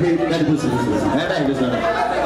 dari dari bus bus bus nggak ada bus mana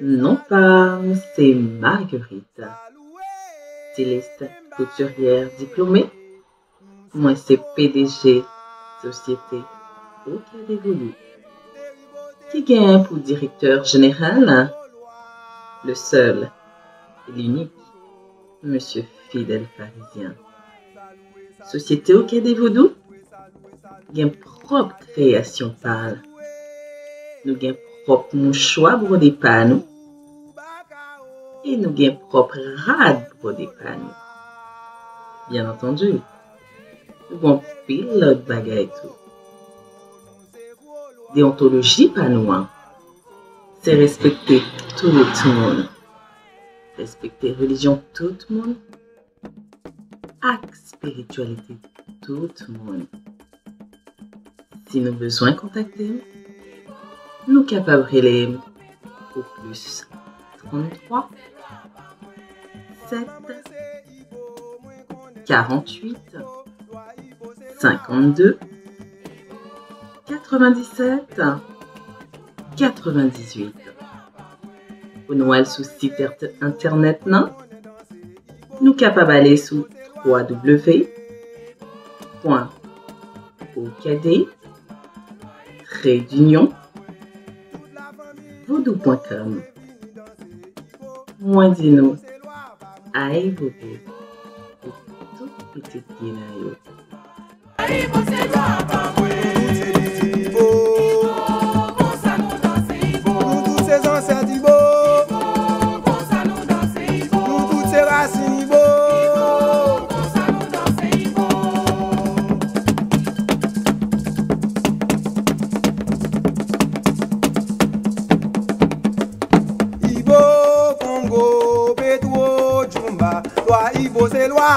Non pas, c'est Marguerite. Styliste, couturière diplômée. Moi, c'est PDG, société au d'évoluer. Qui gagne pour directeur général? Le seul et l'unique, Monsieur fidèles parisiens. Société au quai des gen propre création parle. Nous gen propre mouchoir brodé par nous. Et nous gen propre rad nous. Bien entendu, nous avons pile l'autre bagay tout. Déontologie par nous, hein. c'est respecter tout le monde. Respecter religion tout le monde. Ak spiritualité tout le monde. Si nous besoin contacter, nous capables de au plus 33 7 48 52 97 98 Pour nous aller sur site internet nous capables d'aller sur www.okd vodou.com Mwen di nou, ay e vodou pou tout piti ki nan yo. Ay e vodou!